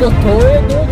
Eu tô doido.